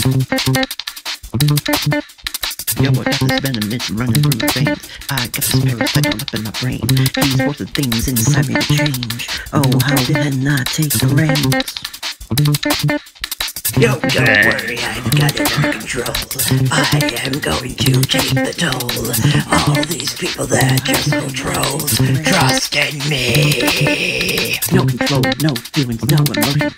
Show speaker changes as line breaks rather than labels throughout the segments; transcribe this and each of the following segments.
Yo, I got this venom running through my veins. I got this parasite up in my brain. These forces things inside me to change. Oh, how did I not take the reins?
Yo, don't worry, I've got it under control. I am going to take the toll. All these people that just go trolls, trust in me.
No control, no feelings, no emotion.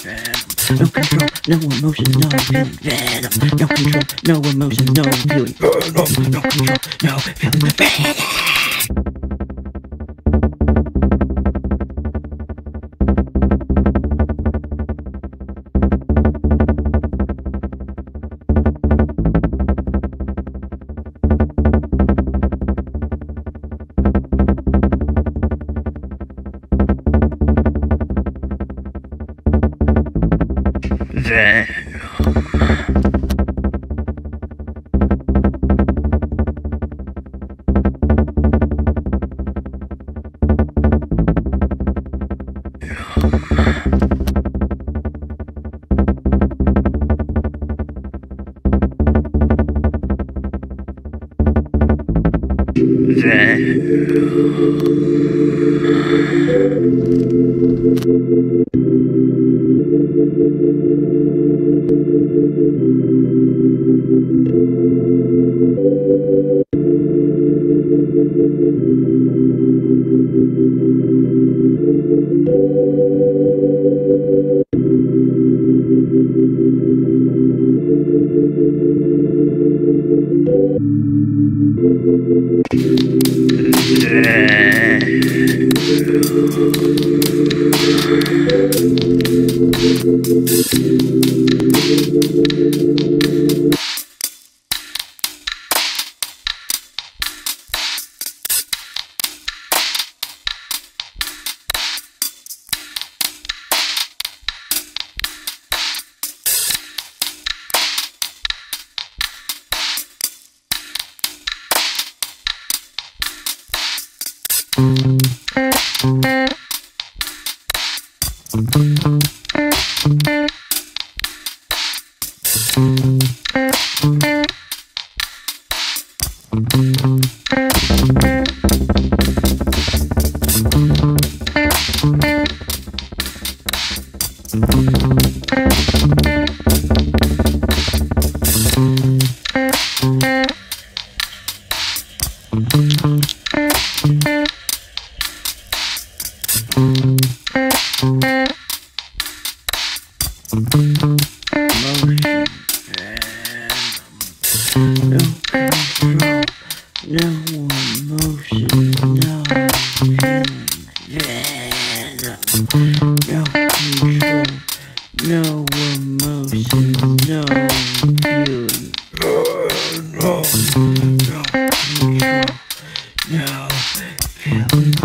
No control, no emotion, no feeling. Venom. No control, no emotion, no feeling. Venom. No control, no feeling. Venom. there. there. Thank Emotion. No control, no emotion, no. No control, no feeling.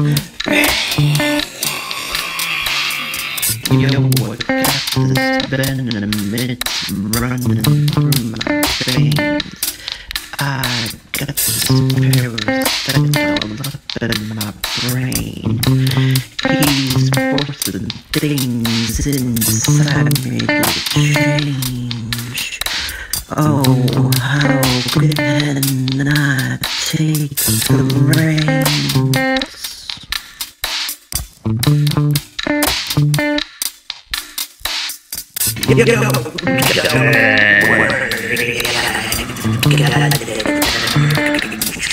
Running through my veins. I got this parasite all up in my brain. He's forcing things inside me to change. Oh, how can I take the reins?
Yo, don't worry,